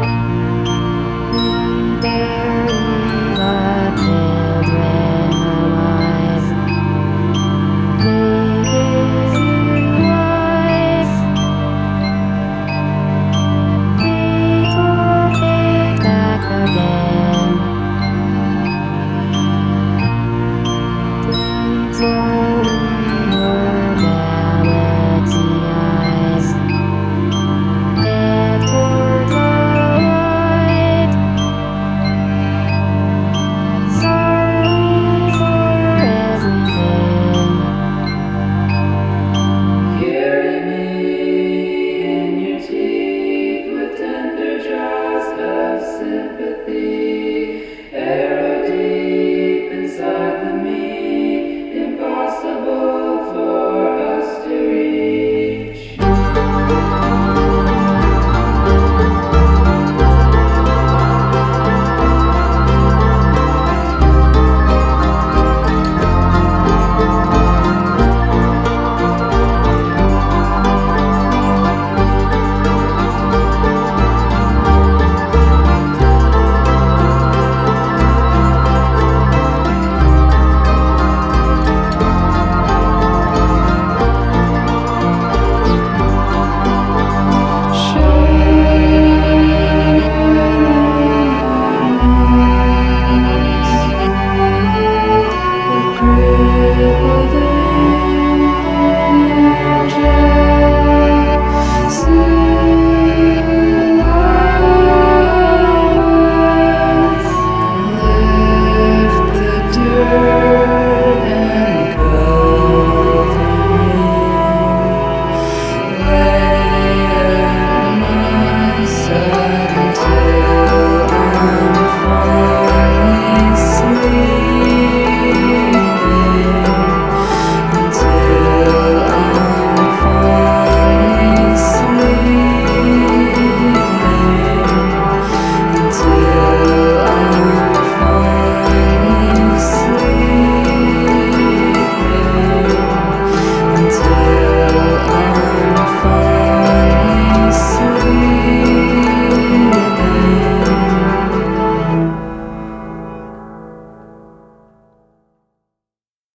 Música